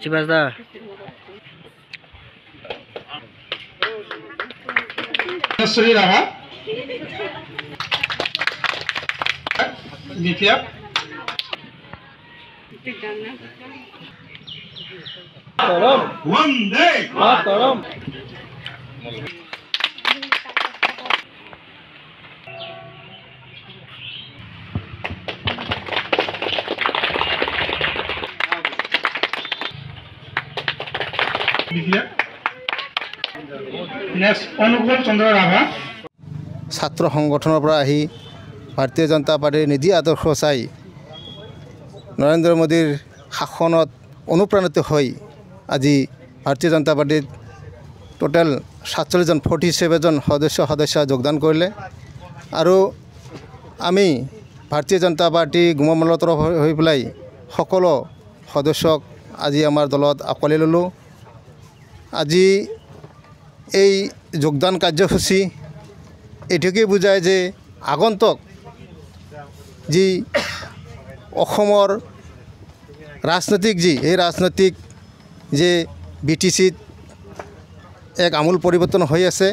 শিবাস দা শ্ৰী ৰাভা দ্বিতীয় বন্দে দ্বিতীয় ছাত্ৰ সংগঠনৰ পৰা আহি ভাৰতীয় জনতা পাৰ্টীৰ নীতি আদৰ্শ চাই নৰেন্দ্ৰ মোদীৰ শাসনত অনুপ্ৰাণিত হৈ আজি ভাৰতীয় জনতা পাৰ্টীত টোটেল সাতচল্লিছজন ফৰ্টি ছেভেনজন সদস্য সদস্য যোগদান কৰিলে। আৰু আমি ভাৰতীয় জনতা পাৰ্টী গুমমলৰ তৰফ হৈ পেলাই সকলো সদস্যক আজি আমাৰ দলত আঁকোৱালি ল'লোঁ। আজি এই যোগদান কাৰ্যসূচী এইটোকে বুজায় যে আগন্তুক যি অসমৰ ৰাজনৈতিক যি এই ৰাজনৈতিক যে বি টি চিত এক আমূল পৰিৱৰ্তন হৈ আছে